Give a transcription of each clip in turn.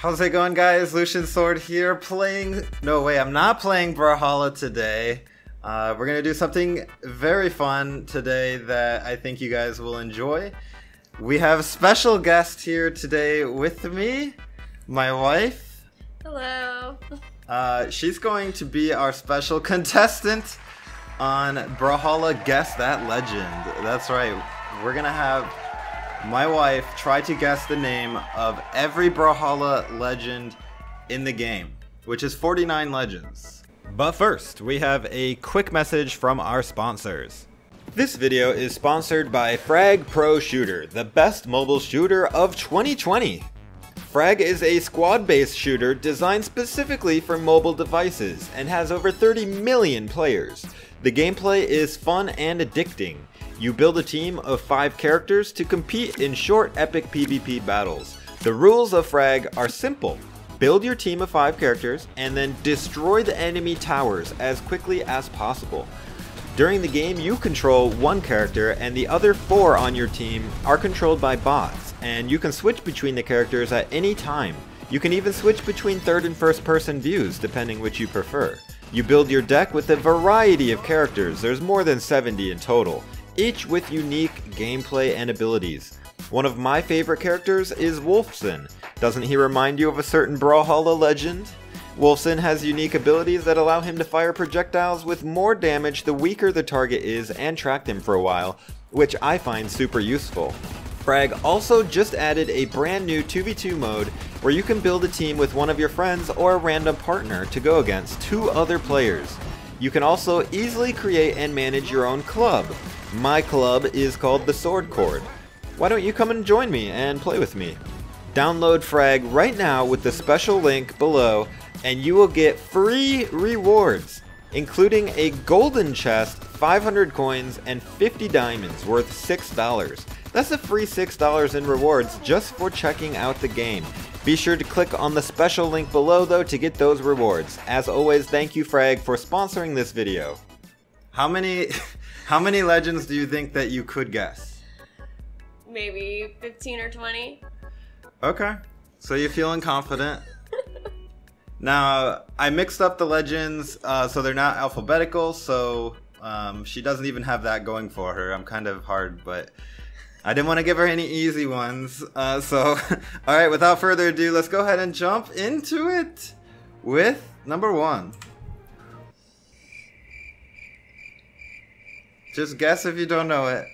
How's it going, guys? Lucian Sword here, playing. No, way, I'm not playing Brawlhalla today. Uh, we're gonna do something very fun today that I think you guys will enjoy. We have a special guest here today with me, my wife. Hello. Uh, she's going to be our special contestant on Brawlhalla Guess That Legend. That's right. We're gonna have my wife tried to guess the name of every Brawlhalla legend in the game, which is 49 legends. But first, we have a quick message from our sponsors. This video is sponsored by Frag Pro Shooter, the best mobile shooter of 2020. Frag is a squad-based shooter designed specifically for mobile devices and has over 30 million players. The gameplay is fun and addicting. You build a team of 5 characters to compete in short epic PvP battles. The rules of Frag are simple. Build your team of 5 characters and then destroy the enemy towers as quickly as possible. During the game, you control one character, and the other four on your team are controlled by bots, and you can switch between the characters at any time. You can even switch between third and first person views, depending which you prefer. You build your deck with a variety of characters, there's more than 70 in total, each with unique gameplay and abilities. One of my favorite characters is Wolfson. Doesn't he remind you of a certain Brawlhalla legend? Wolfson has unique abilities that allow him to fire projectiles with more damage the weaker the target is and track them for a while, which I find super useful. Frag also just added a brand new 2v2 mode where you can build a team with one of your friends or a random partner to go against two other players. You can also easily create and manage your own club. My club is called the Sword Cord. Why don't you come and join me and play with me? Download Frag right now with the special link below and you will get free rewards, including a golden chest, 500 coins, and 50 diamonds worth $6. That's a free $6 in rewards just for checking out the game. Be sure to click on the special link below though to get those rewards. As always, thank you Frag for sponsoring this video. How many how many legends do you think that you could guess? Maybe 15 or 20. Okay. So you're feeling confident. Now, I mixed up the legends, uh, so they're not alphabetical, so um, she doesn't even have that going for her. I'm kind of hard, but I didn't want to give her any easy ones. Uh, so, alright, without further ado, let's go ahead and jump into it with number one. Just guess if you don't know it.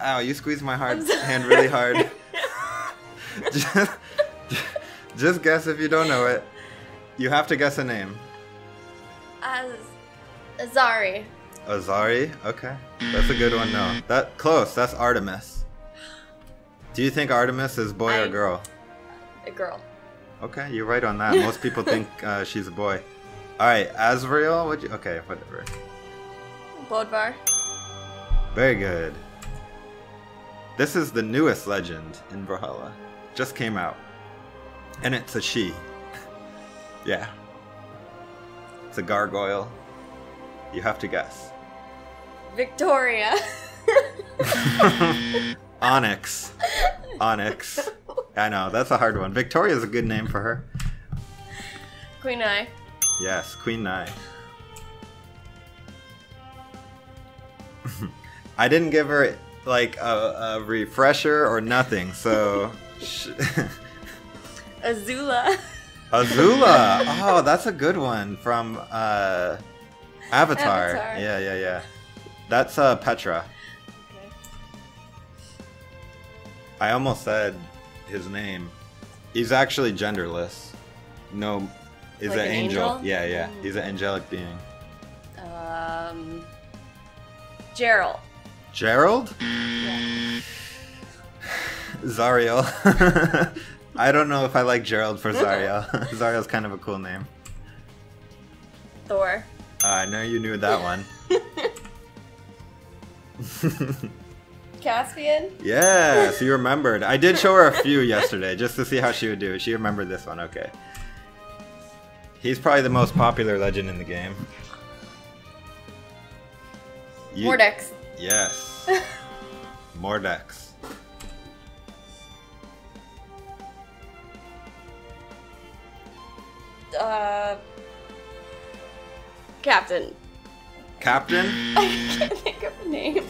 Ow, you squeezed my hard hand really hard. just, just guess if you don't know it. You have to guess a name. Az- Azari. Azari? Okay. That's a good one, no. That close, that's Artemis. Do you think Artemis is boy or girl? A girl. Okay, you're right on that. Most people think uh, she's a boy. Alright, Azrael, would you okay, whatever. Bodvar. Very good. This is the newest legend in Brawlhalla. Just came out. And it's a she. yeah. It's a gargoyle. You have to guess. Victoria. Onyx. Onyx. I know, that's a hard one. Victoria's a good name for her. Queen Nai. Yes, Queen Nai. I didn't give her like a, a refresher or nothing, so. Azula. Azula! Oh, that's a good one from uh, Avatar. Avatar. Yeah, yeah, yeah. That's uh, Petra. I almost said his name. He's actually genderless. No, he's Like an an angel. angel? Yeah, yeah. He's an angelic being. Um. Gerald. Gerald? Yeah. Zariel. I don't know if I like Gerald for Zariel. Zariel's kind of a cool name. Thor. Uh, I know you knew that one. Caspian? Yeah, so you remembered. I did show her a few yesterday just to see how she would do. She remembered this one, okay. He's probably the most popular legend in the game. You... Mordex. Yes. Mordex. Uh, Captain. Captain I can't think of a name.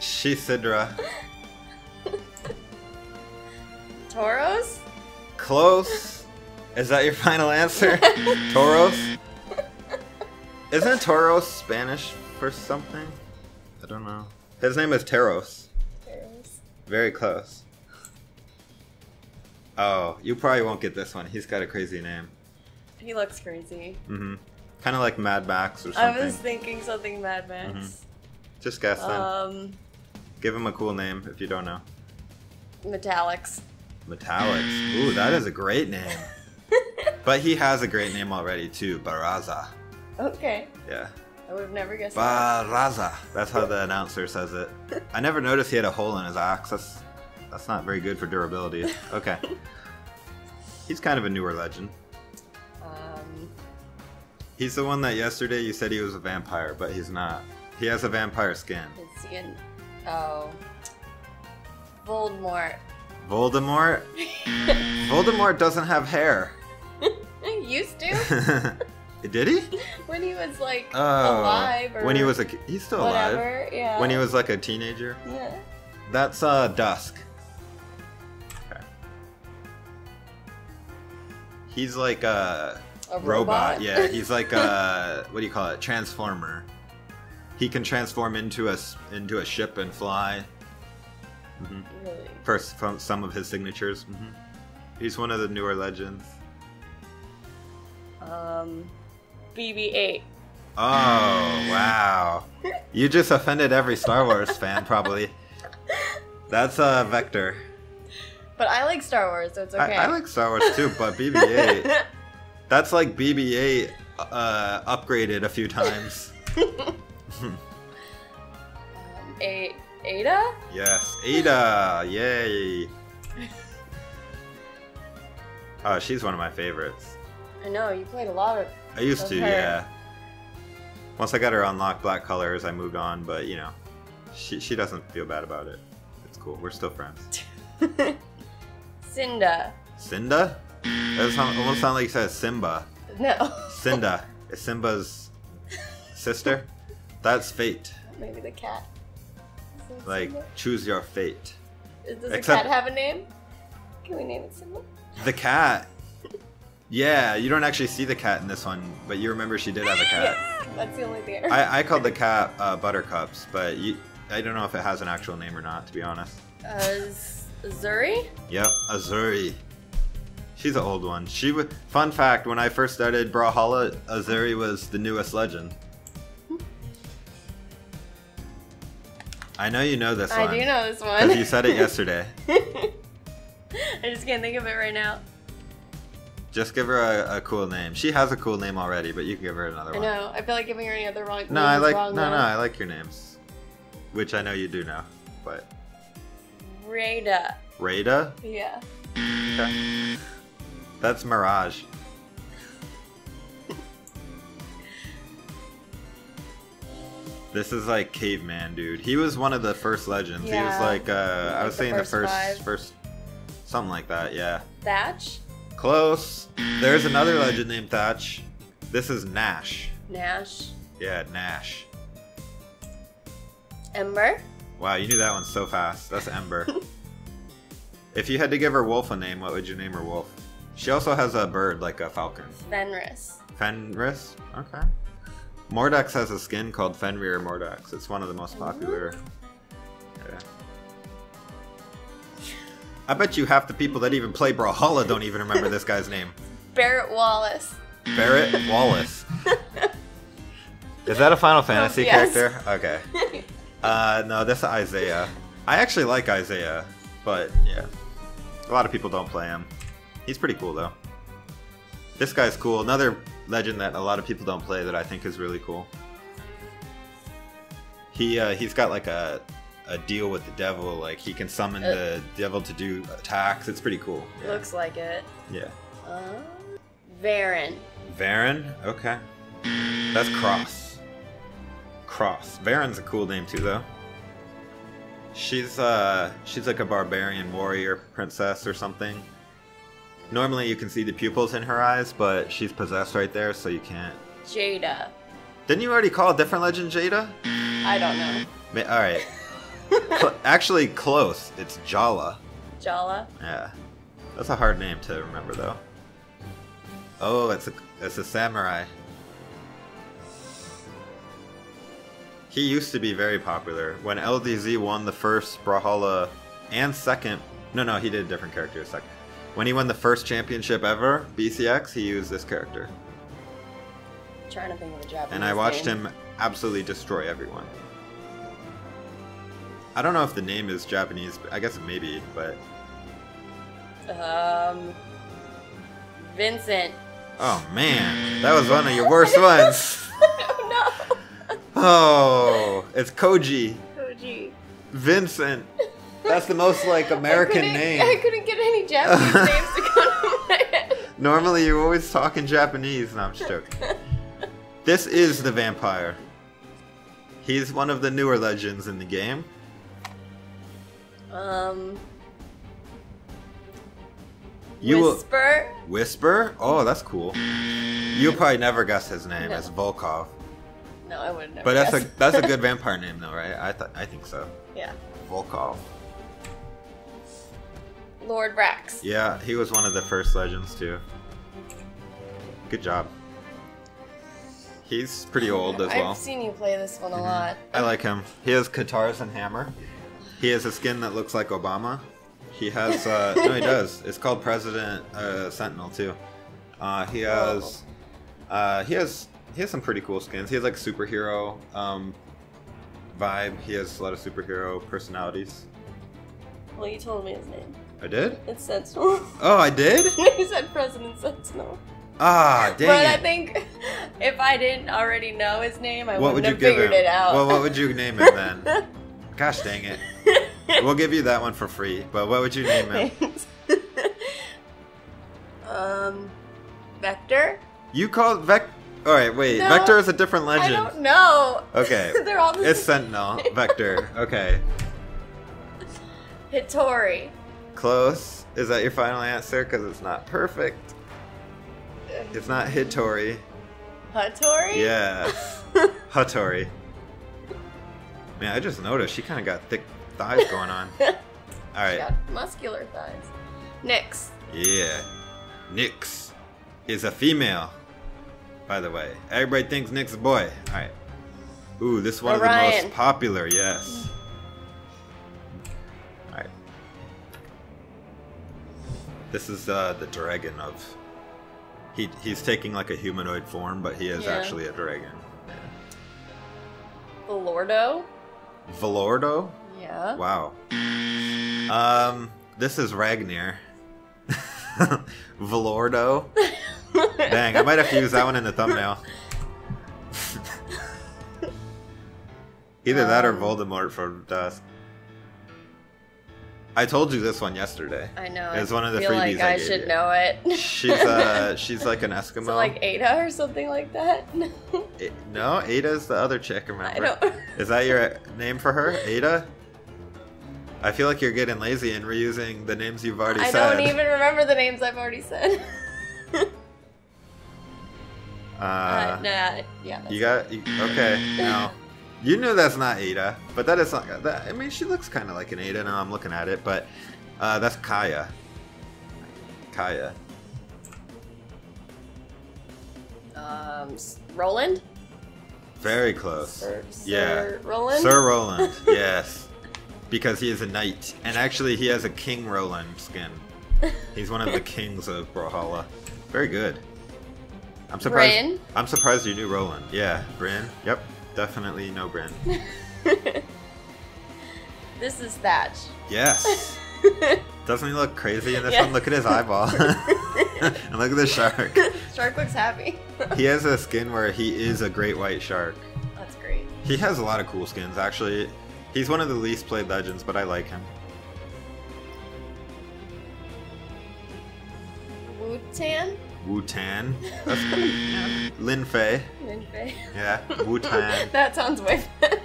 Shisidra. Toros? Close. Is that your final answer? Toros? Isn't Toros Spanish for something? I don't know. His name is Teros. Toros. Very close. Oh, you probably won't get this one. He's got a crazy name. He looks crazy. Mm-hmm. Kind of like Mad Max or something. I was thinking something Mad Max. Just guess then. Um, Give him a cool name if you don't know. Metallics. Metallics. Ooh, that is a great name. But he has a great name already too. Barraza. Okay. Yeah. I would have never guessed that. Barraza. That's how the announcer says it. I never noticed he had a hole in his axe. That's, that's not very good for durability. Okay. He's kind of a newer legend. He's the one that yesterday you said he was a vampire, but he's not. He has a vampire skin. is he in... Oh. Voldemort. Voldemort? Voldemort doesn't have hair. Used to? Did he? when he was like Oh, alive or when he was a he's still alive. whatever. Yeah. When he was like a teenager. Yeah. That's uh Dusk. Okay. He's like a, A robot. robot? Yeah, he's like a what do you call it? Transformer. He can transform into a into a ship and fly. hmm Really. First, from some of his signatures. hmm He's one of the newer legends. Um, BB-8. Oh wow! You just offended every Star Wars fan, probably. That's a Vector. But I like Star Wars, so it's okay. I, I like Star Wars too, but BB-8. That's like BB-8 uh, upgraded a few times. um, A- Ada? yes, Ada, yay! Oh, she's one of my favorites. I know you played a lot of. I used to, her. yeah. Once I got her unlocked black colors, I moved on, but you know, she she doesn't feel bad about it. It's cool. We're still friends. Cinda. Cinda? That sound, almost sounds like you said Simba. No. Cinda. Is Simba's sister? That's Fait. Maybe the cat. Like, Simba? choose your fate. Does except- the cat have a name? Can we name it Simba? The cat. Yeah, you don't actually see the cat in this one, but you remember she did have a cat. Yes, that's the only thing. I, I called the cat uh, Buttercups, but you, I don't know if it has an actual name or not, to be honest. Uh, Z- Zuri? Yep, Azuri. She's an old one. She w- fun fact: when I first started Brawlhalla, Azuri was the newest legend. I know you know this I one. do know this one. Because you said it yesterday. I just can't think of it right now. Just give her a, a cool name. She has a cool name already, but you can give her another I one. know. I feel like giving her any other wrong. No, I like no, no. I like your names, which I know you do know. But Rada. Rada, Yeah. okay. That's Mirage. This is like caveman, dude. He was one of the first legends. He was like, uh, I was the saying the first first, five. first, something like that. Yeah, Thatch. close. There's another legend named Thatch. This is Gnash. Gnash. Yeah, Gnash. Ember. Wow, you knew that one so fast. That's Ember. if you had to give her Wolf a name, what would you name her Wolf? She also has a bird like a falcon. Fenris. Fenris? Okay. Mordex has a skin called Fenrir Mordex. It's one of the most popular. Yeah. I bet you half the people that even play Brawlhalla don't even remember this guy's name. Barrett Wallace. Barrett Wallace. Is that a Final Fantasy yes. character? Okay. Uh, no, that's Isaiah. I actually like Isaiah, but yeah, a lot of people don't play him. He's pretty cool though. This guy's cool. Another legend that a lot of people don't play that I think is really cool. He uh, he's got like a a deal with the devil. Like he can summon Uh. the devil to do attacks. It's pretty cool. Yeah. Looks like it. yeah. Uh, Varen. Varen? Okay. That's Cross. Cross. Varen's a cool name too though. She's uh she's like a barbarian warrior princess or something. Normally you can see the pupils in her eyes, but she's possessed right there, so you can't. Jada. Didn't you already call a different legend Jada? I don't know. Ma- All right. Cl- actually, close. It's Jhala. Jhala. Yeah, that's a hard name to remember, though. Oh, it's a it's a samurai. He used to be very popular when LDZ won the first Brawlhalla and second. No, no, he did a different character second. When he won the first championship ever, BCX, he used this character, trying to think of a Japanese. and I watched name. him absolutely destroy everyone. I don't know if the name is Japanese. but I guess maybe, but Um. Vincent. oh man, that was one of your worst ones. oh no. Oh, it's Koji. Koji. Vincent. That's the most like American I name. I couldn't get any Japanese names to come to my head. Normally you always talk in Japanese. No, I'm just joking. This is the vampire. He's one of the newer legends in the game. Um. You will Whisper. whisper. Oh, that's cool. You'll probably never guess his name. No. It's Volkov. No, I would never. But that's guess. a that's a good vampire name though, right? I th- I think so. yeah. Volkov. Lord Rex. Yeah, he was one of the first legends too. Good job. He's pretty old as well. I've seen you play this one a Mhm. lot. I like him. He has guitars and hammer. He has a skin that looks like Obama. He has uh no he does. It's called President uh, Sentinel too. Uh he has uh he has he has some pretty cool skins. He has like superhero um vibe. He has a lot of superhero personalities. Well, you told me his name. I did? It's Sentinel. Oh, I did? you said President Sentinel. Ah, dang but I think if I didn't already know his name, I what wouldn't would you have give figured him? it out. Well, what would you name it then? Gosh dang it. We'll give you that one for free. But what would you name him? Thanks. um, Vector. You called Vec. All right, wait. No, Vector is a different legend. I don't know. Okay. They're all the It's same. Sentinel. Vector. Okay. Hitori. Close. Is that your final answer? Because it's not perfect. It's not Hitori. Hattori. Yes. Hattori. Man, I just noticed she kind of got thick thighs going on. All She right. got muscular thighs. Nyx. Yeah. Nyx is a female. By the way, everybody thinks Nyx is a boy. All right. Ooh, this is one of the most popular. Yes. This is uh, the dragon of. He he's taking like a humanoid form, but he is Yeah. actually a dragon. Belordo. Velordo. Yeah. Wow. Um, this is Ragnir. Velordo. Dang, I might have to use that one in the thumbnail. Either that or Um, Voldemort from Dusk. I told you this one yesterday. I know. It's one of the feel freebies like I I, should you. know it. She's uh she's like an Eskimo. so like Ada or something like that. A- no, Ada's the other chick, I remember? don't. Is that your name for her? Ada? I feel like you're getting lazy and reusing the names you've already I said. I don't even remember the names I've already said. Uh, uh, nah, yeah. You got you, okay. No, you knew that's not Ada, but that is not. That, I mean, she looks kind of like an Ada. Now I'm looking at it, but uh, that's Kaya. Kaya. Um, Roland. Very close. Sir, yeah. Sir Roland. Sir Roland. yes, because he is a knight, and actually he has a King Roland skin. He's one of the kings of Brawlhalla. Very good. I'm surprised. Brynn. I'm surprised you knew Roland. Yeah, Brynn. Yep, definitely no Brynn. this is Thatch. Yes. Doesn't he look crazy in this Yeah. one? Look at his eyeball. and look at the shark. Shark looks happy. He has a skin where he is a great white shark. That's great. He has a lot of cool skins, actually. He's one of the least played legends, but I like him. Wutan. Wu Tan. That's pretty. Yeah. Lin Fei. Ninfei. Yeah. Wu Tan. that sounds way better.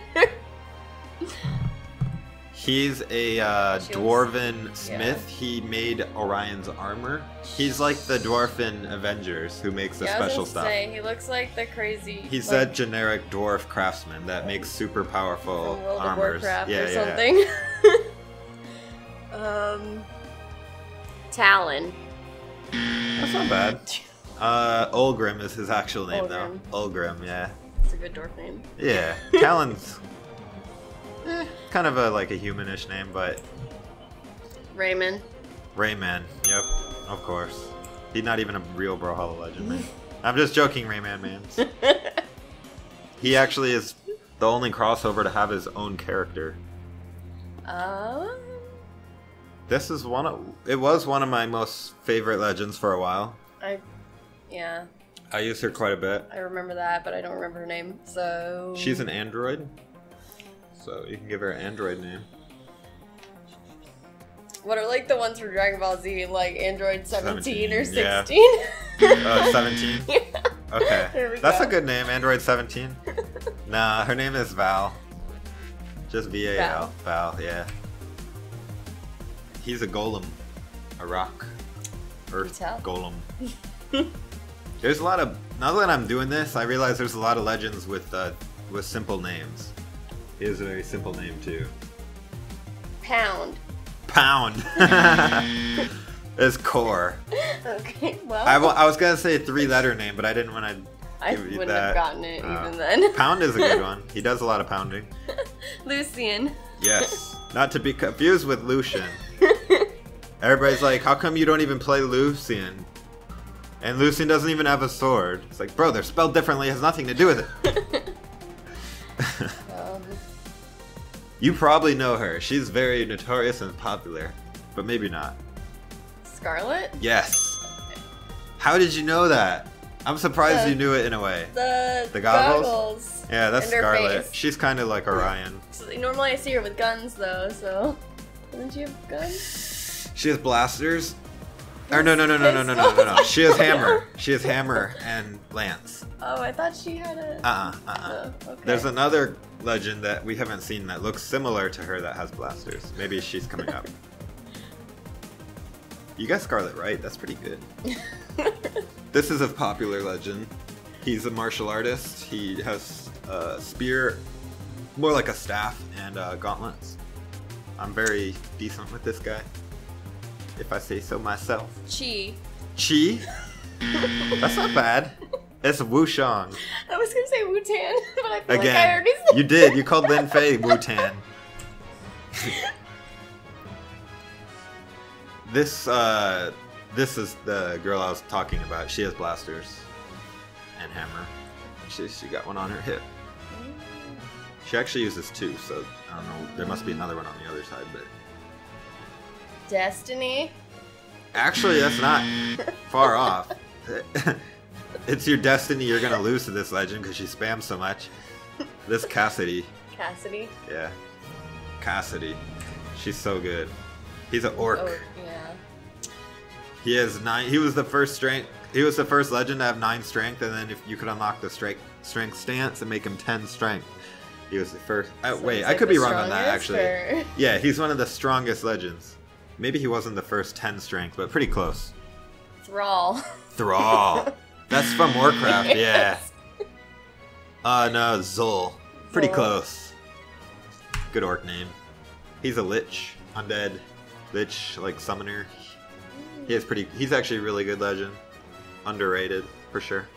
He's a uh, She was- dwarven smith. He made Orion's armor. He's like the dwarven Avengers who makes the yeah, I was special gonna stuff. Say, he looks like the crazy. He's like, that generic dwarf craftsman that makes super powerful from World armors. of Warcraft yeah, or yeah, something. um, Talon. That's not bad. Uh, Ulgrim is his actual name Ulgrim. though. Ulgrim, yeah. It's a good dwarf name. Yeah. Talon's eh, kind of a like a humanish name, but Raymond. Rayman. Yep, of course. He's not even a real Brawlhalla legend, man. I'm just joking, Rayman man. He actually is the only crossover to have his own character. Um, This is one of it was one of my most favorite legends for a while. I, yeah, I use her quite a bit. I remember that, but I don't remember her name. So She's an android, so you can give her an android name. What are like the ones from Dragon Ball Z, like Android 17, or 17, yeah. 16? Uh, 17. Okay, that's go. a good name, Android 17. Nah, her name is Val. Just V A L. Val, yeah. He's a golem, a rock, earth golem. there's a lot of now that I'm doing this, I realize there's a lot of legends with uh, with simple names. He has a very simple name too. Pound. Pound. it's Kor. Okay, well, I, I was gonna say three letter name, but I didn't want to. I wouldn't that. have gotten it Uh, even then. Pound is a good one. He does a lot of pounding. Lucien. Yes. Not to be confused with Lucian. Everybody's like, how come you don't even play Lucien? And Lucien doesn't even have a sword. It's like, bro, they're spelled differently. It has nothing to do with it. Um, you probably know her. She's very notorious and popular, but maybe not. Scarlet? Yes. How did you know that? I'm surprised The- you knew it in a way. The, The goggles? goggles. Yeah, that's Scarlet. face. She's kind of like Orion. So, normally I see her with guns though, so. Doesn't she have guns? She has blasters. Or no, no, no, no, no, no, no, no, no. She has hammer. She has hammer and lance. Oh, I thought she had a. Uh-uh, uh-uh. Oh, okay. There's another legend that we haven't seen that looks similar to her that has blasters. Maybe she's coming up. You got Scarlet right. That's pretty good. This is a popular legend. He's a martial artist. He has a spear, more like a staff, and uh, gauntlets. I'm very decent with this guy, if I say so myself. Chi. Chi? That's not bad. It's Wu Shang. I was gonna say Wu Tan, but I feel like I Again, already said you did. You called Lin Fei Wu Tan. this uh, this is the girl I was talking about. She has blasters and hammer. She she got one on her hip. She actually uses two, so I don't know. There must be another one on the other side, but Destiny. actually that's not far off. it's your destiny. You're gonna lose to this legend because she spams so much. This Cassidy. Cassidy. Yeah. Cassidy. She's so good. He's an orc. Oh, yeah. He has nine he was the first strength he was the first legend to have nine strength, and then if you could unlock the strength strength stance and make him ten strength. He was the first uh, So wait, he's, I could be wrong on that actually. or- Yeah, he's one of the strongest legends. Maybe he wasn't the first ten strength, but pretty close. Thrall. Thrall. That's from Warcraft, yeah. Uh no, Xull. Pretty Xull. close. Good orc name. He's a lich, undead lich like summoner. He is pretty he's actually a really good legend. Underrated for sure.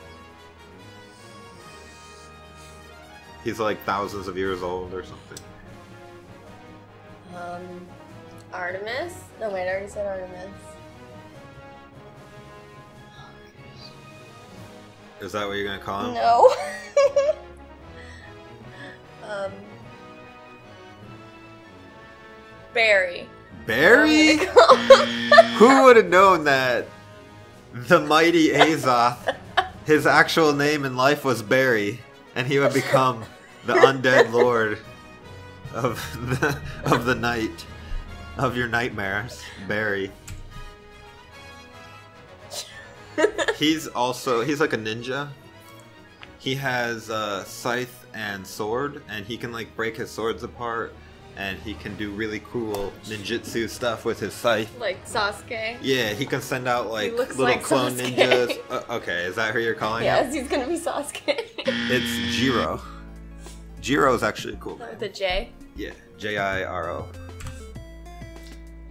He's like thousands of years old or something. Um, Artemis. No, wait, I already said Artemis. Is that what you're gonna call him? No. um. Barry. Barry? Who would have known that the mighty Azoth, his actual name in life was Barry, and he would become the undead lord of the of the night of your nightmares, Barry. He's also he's like a ninja. He has uh, scythe and sword, and he can like break his swords apart and he can do really cool ninjutsu stuff with his scythe. Like Sasuke. Yeah, he can send out like little like clone Sasuke. ninjas. Uh, okay, is that who you're calling Yes, him? he's gonna be Sasuke. It's Jiro. Jiro is actually a cool. With a J. Yeah, J I R O.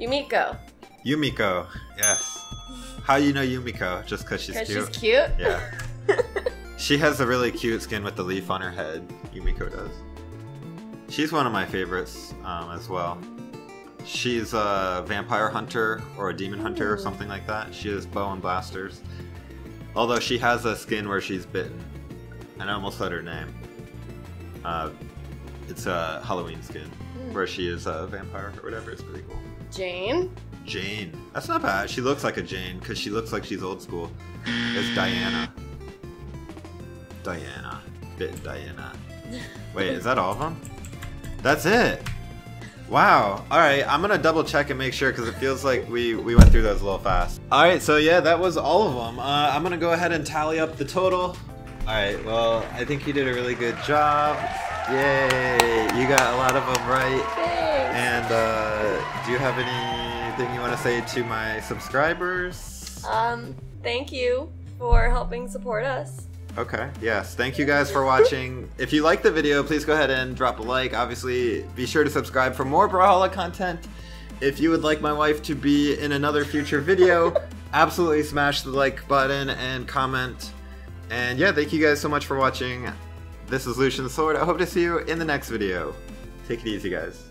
Yumiko. Yumiko, yes. How you know Yumiko? Just because she's Because cute? she's cute. Yeah. She has a really cute skin with the leaf on her head. Yumiko does. She's one of my favorites um, as well. She's a vampire hunter or a demon hunter or something like that. She has bow and blasters. Although she has a skin where she's bitten. And I almost said her name. Uh, it's a Halloween skin Hmm. where she is a vampire or whatever. It's pretty cool. Jane. Jane. That's not bad. She looks like a Jane because she looks like she's old school. It's Diana. Diana. Bit Diana. Wait, is that all of them? That's it. Wow. All right, I'm gonna double check and make sure because it feels like we we went through those a little fast. All right, so yeah, that was all of them. Uh, I'm gonna go ahead and tally up the total. All right. Well, I think you did a really good job. Yay! You got a lot of them right. Thanks. And uh, do you have anything you want to say to my subscribers? Um, thank you for helping support us. Okay, yes. Thank you guys for watching. If you liked the video, please go ahead and drop a like. Obviously, be sure to subscribe for more Brawlhalla content. If you would like my wife to be in another future video, absolutely smash the like button and comment. And yeah, thank you guys so much for watching. This is Lucian Sword. I hope to see you in the next video. Take it easy, guys.